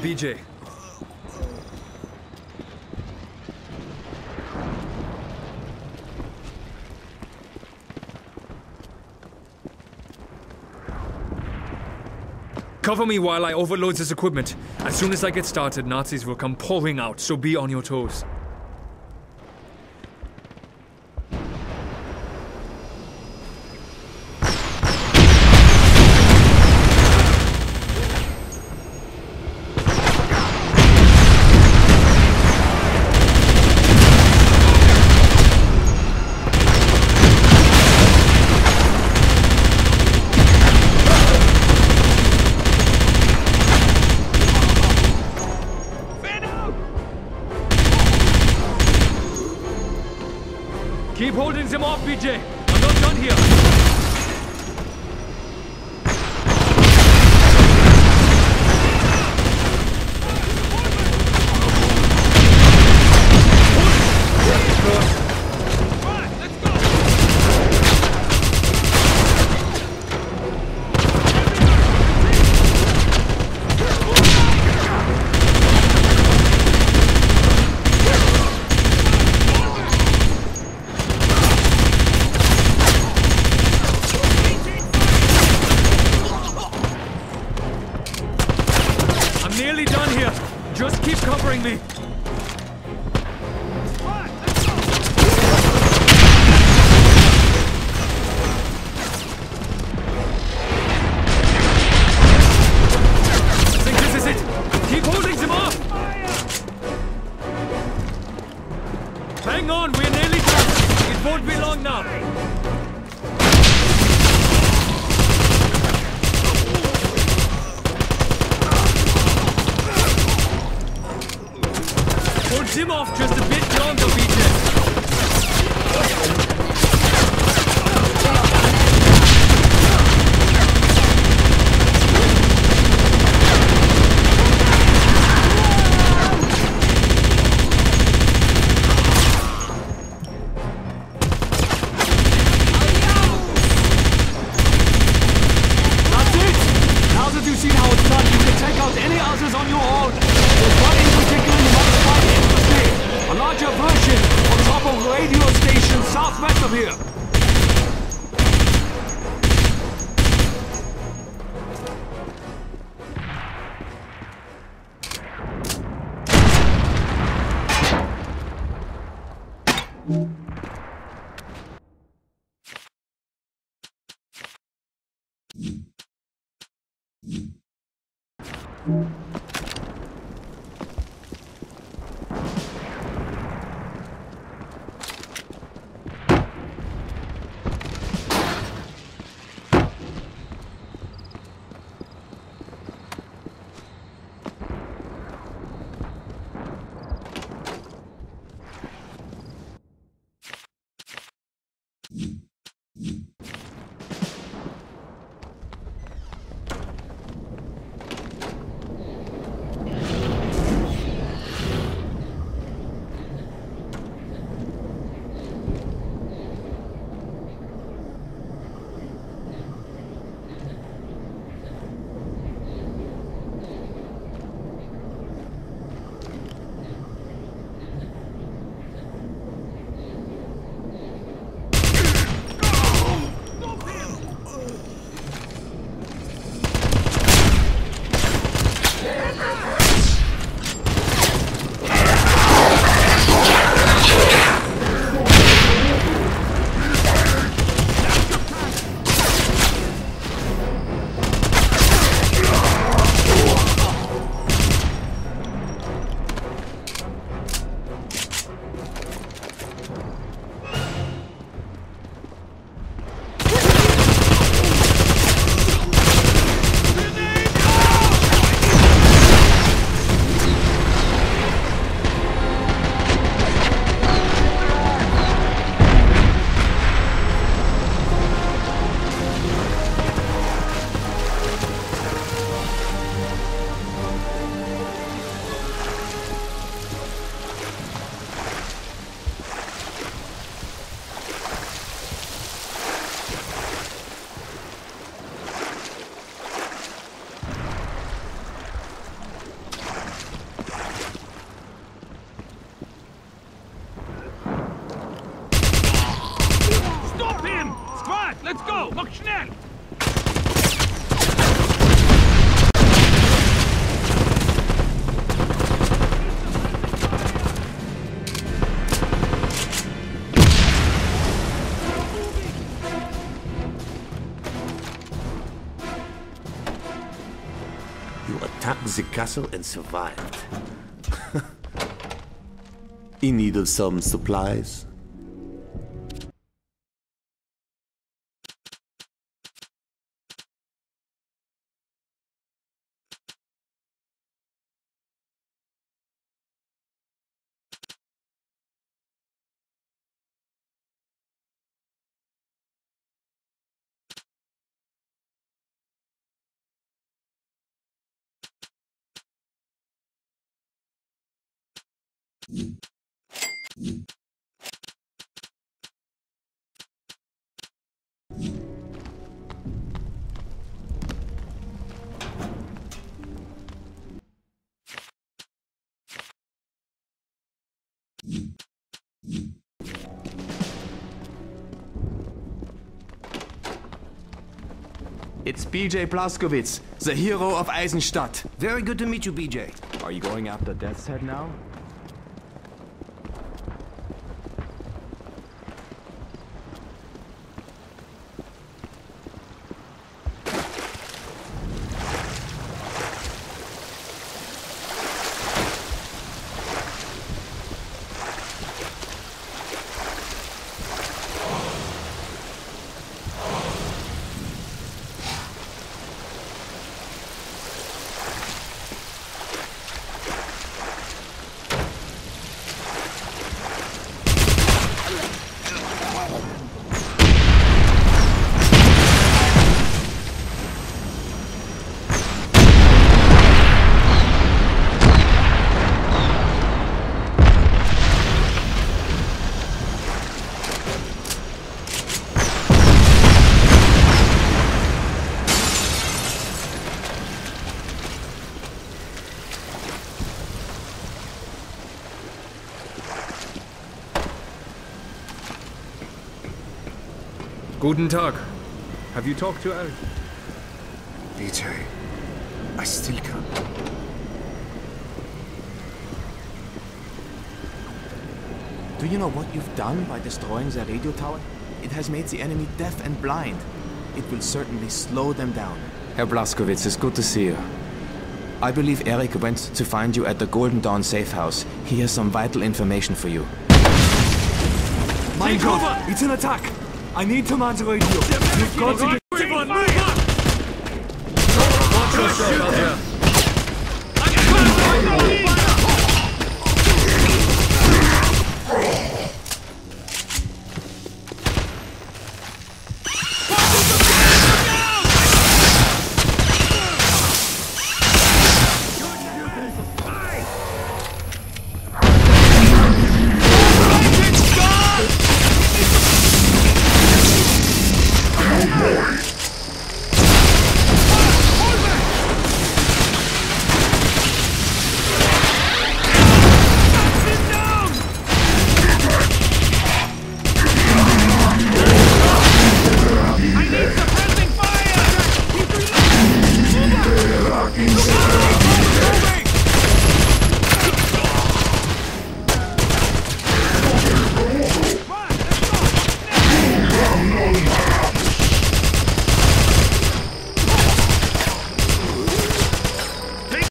BJ. Cover me while I overload this equipment. As soon as I get started, Nazis will come pouring out, so be on your toes. BJ. I'm not done here. Nearly done here. Just keep covering me. I think this is it. Keep holding them off. Hang on, we're nearly done. It won't be long now. Him off just a bit longer, BJ. Thank mm -hmm. you. Mach schnell! You attacked the castle and survived. In need of some supplies? It's BJ Blazkowicz, the hero of Isenstadt. Very good to meet you, BJ. Are you going after Death's Head now? Guten Tag. Have you talked to Eric? BJ, I still can't. Do you know what you've done by destroying the radio tower? It has made the enemy deaf and blind. It will certainly slow them down. Herr Blazkowicz, it's good to see you. I believe Eric went to find you at the Golden Dawn safe house. He has some vital information for you. Mein Gott, it's an attack! I need to man the radio. You've got to get... Watch yourself out there. destroyed.